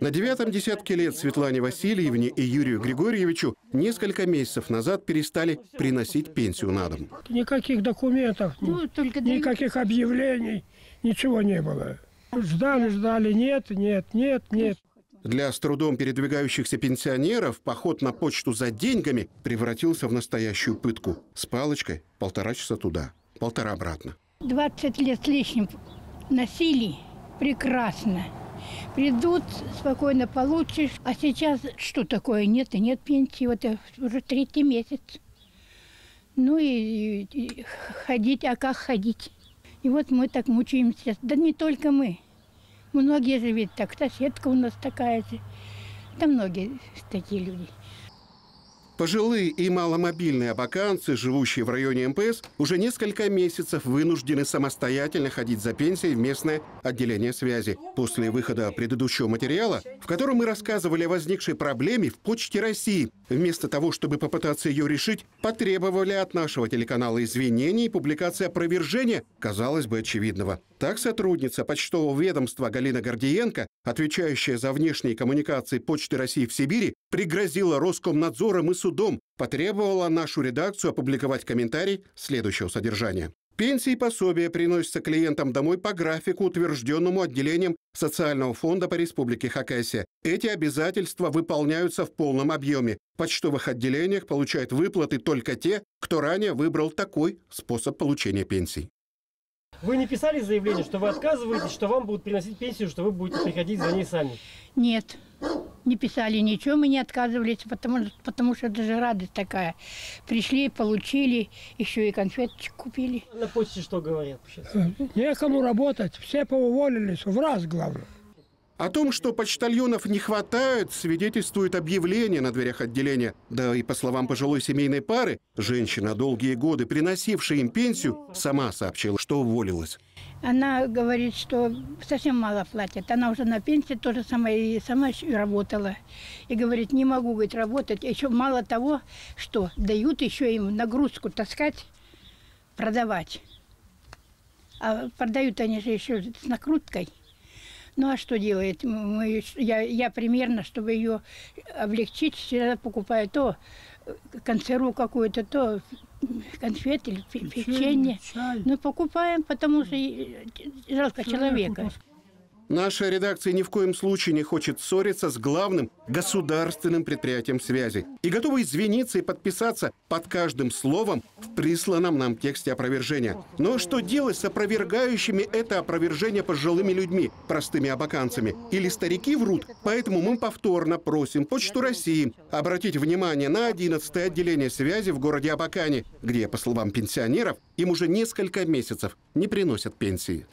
На девятом десятке лет Светлане Васильевне и Юрию Григорьевичу несколько месяцев назад перестали приносить пенсию на дом. Никаких документов, Ну, только никаких объявлений, ничего не было. Ждали, ждали, нет, нет, нет, нет. Для с трудом передвигающихся пенсионеров поход на почту за деньгами превратился в настоящую пытку. С палочкой полтора часа туда, полтора обратно. 20 лет с лишним носили прекрасно. Придут, спокойно получишь. А сейчас что такое? Нет и нет пенсии. Вот э, уже третий месяц. Ну и, и ходить, а как ходить? И вот мы так мучаемся. Да не только мы. Многие же ведь так. Соседка у нас такая же. Да многие такие люди. Пожилые и маломобильные абаканцы, живущие в районе МПС, уже несколько месяцев вынуждены самостоятельно ходить за пенсией в местное отделение связи. После выхода предыдущего материала, в котором мы рассказывали о возникшей проблеме в Почте России, вместо того, чтобы попытаться ее решить, потребовали от нашего телеканала извинений и публикации опровержения, казалось бы, очевидного. Так сотрудница почтового ведомства Галина Гордиенко, отвечающая за внешние коммуникации Почты России в Сибири, пригрозила Роскомнадзором и судом, потребовала нашу редакцию опубликовать комментарий следующего содержания. Пенсии и пособия приносятся клиентам домой по графику, утвержденному отделением Социального фонда по Республике Хакасия. Эти обязательства выполняются в полном объеме. В почтовых отделениях получают выплаты только те, кто ранее выбрал такой способ получения пенсий. Вы не писали заявление, что вы отказываетесь, что вам будут приносить пенсию, что вы будете приходить за ней сами? Нет, не писали ничего, мы не отказывались, потому, потому что это же радость такая. Пришли, получили, еще и конфеточек купили. На почте что говорят сейчас? Некому работать, все поуволились, в раз главное. О том, что почтальонов не хватает, свидетельствует объявление на дверях отделения. Да и по словам пожилой семейной пары, женщина, долгие годы приносившая им пенсию, сама сообщила, что уволилась. Она говорит, что совсем мало платят. Она уже на пенсии тоже сама и сама работала. И говорит, не могу говорит, работать. Еще мало того, что дают еще им нагрузку таскать, продавать. А продают они же еще с накруткой. Ну а что делает? Мы, я, я примерно, чтобы ее облегчить, всегда покупаю то э, консерву какую-то, то конфеты или печенье. чай. Ну, покупаем, потому что э, жалко человека. Наша редакция ни в коем случае не хочет ссориться с главным государственным предприятием связи и готова извиниться и подписаться под каждым словом в присланном нам тексте опровержения. Но что делать с опровергающими это опровержение пожилыми людьми, простыми абаканцами? Или старики врут? Поэтому мы повторно просим Почту России обратить внимание на 11 отделение связи в городе Абакане, где, по словам пенсионеров, им уже несколько месяцев не приносят пенсии.